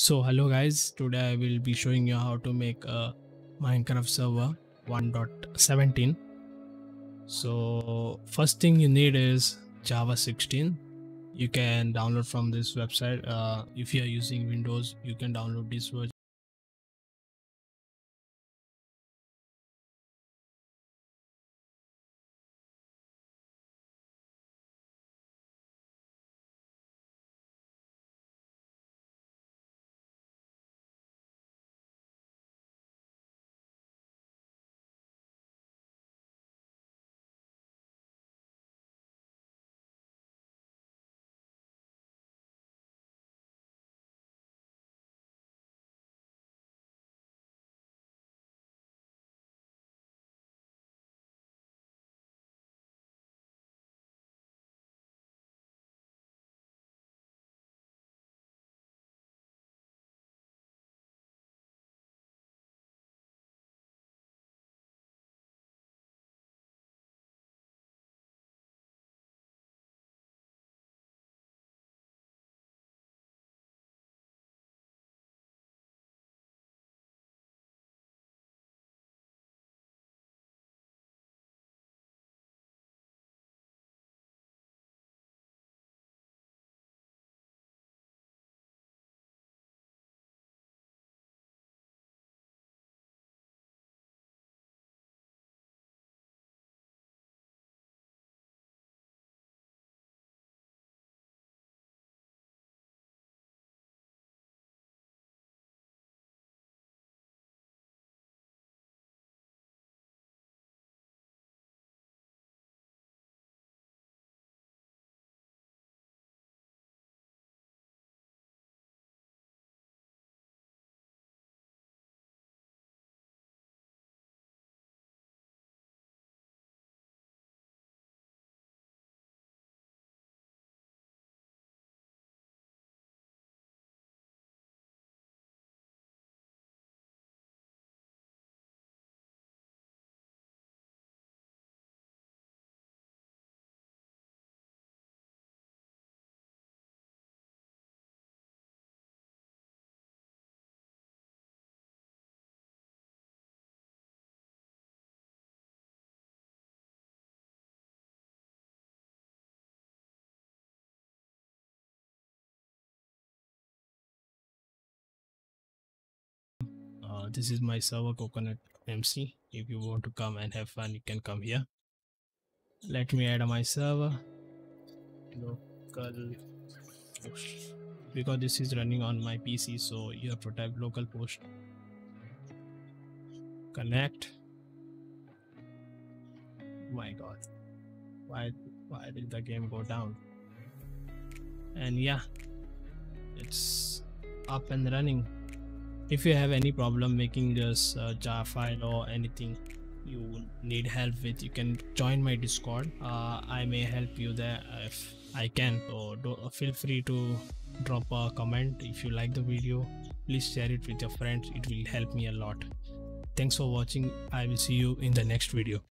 So hello guys, today I will be showing you how to make a Minecraft server 1.17. So first thing you need is Java 16. You can download from this website. Uh, if you are using Windows, you can download this version. This is my server coconut MC. If you want to come and have fun, you can come here. Let me add my server. Local host. Because this is running on my PC, so you have to type local host Connect. My god. Why why did the game go down? And yeah, it's up and running if you have any problem making this uh, jar file or anything you need help with you can join my discord. Uh, i may help you there if i can. So uh, feel free to drop a comment. If you like the video please share it with your friends. It will help me a lot. Thanks for watching. I will see you in the next video